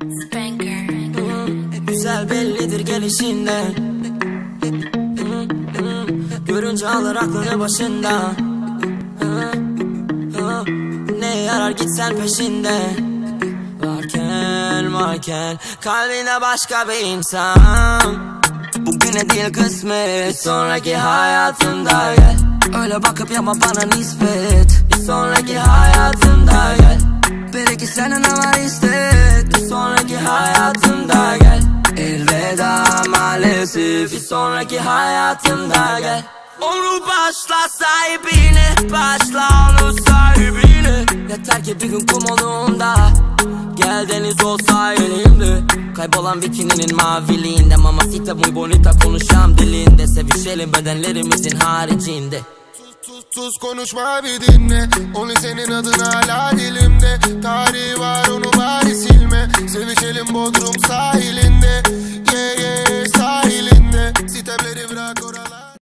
Spanker. Güzel bellidir gelişinde Görünce alır aklını başında Ne yarar gitsen peşinde Varken varken Kalbine başka bir insan. Bugüne değil kısmet Sonraki hayatında. Gel. Öyle bakıp yapma bana nispet. Bir sonraki hayatında maalesef Bir sonraki hayatında gel. Onu başla sahibine Başla onu sahibine Yeter ki bir gün kum olduğunda Gel deniz olsa elimde. Kaybolan bikininin maviliğinde Mamacita muy bonita konuşan dilinde. Sevişelim bedenlerimizin haricinde. Sus konuşma bir dinle. Onu senin adın hala dilimde Tarihi var onu bari silme. Sevişelim Bodrum sahilinde te libra corazón.